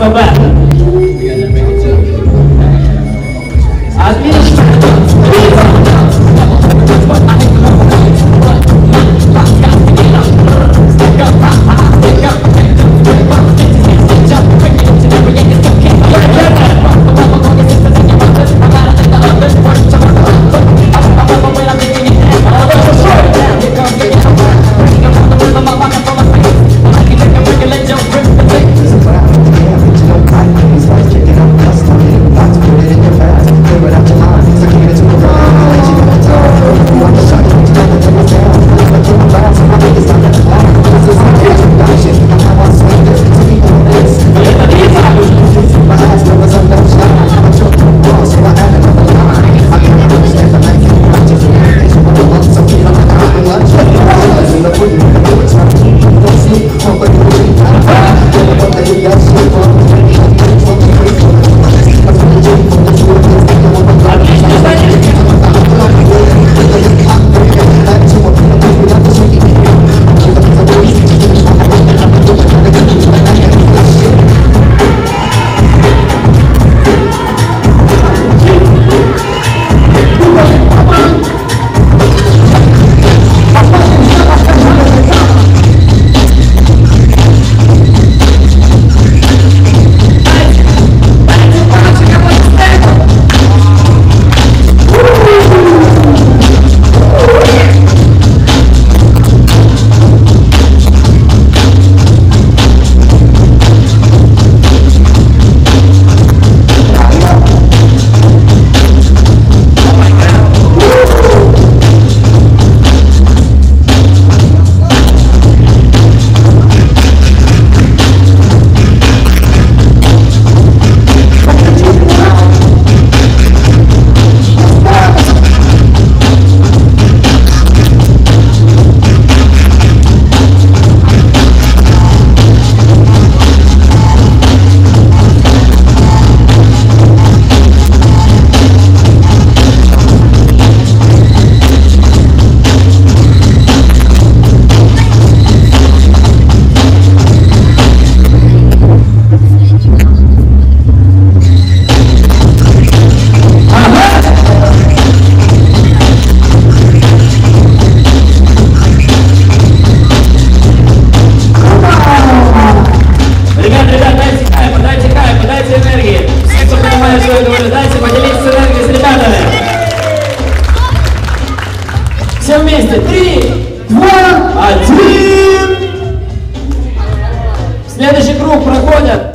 Bye-bye. Два, один. Следующий круг проходят